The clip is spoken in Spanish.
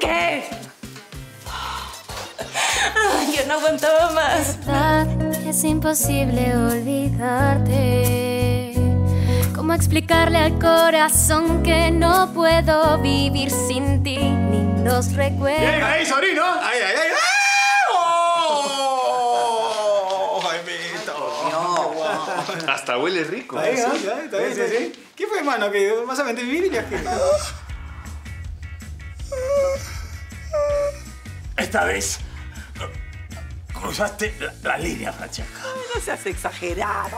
parque. Ay, yo no aguantaba más. Es imposible olvidarte. ¿Cómo explicarle al corazón que no puedo vivir sin ti ni los recuerdos? ¡Bien ahí, sobrino! ¡Ay, ay, ay! ¡Oh! ¡Jaimito! Hasta huele rico. Ahí, bien, sí, sí. ¿Qué fue, mano? ¿Que vas a vender Biblia? Esta vez cruzaste la, línea, Francesca. No seas exagerado.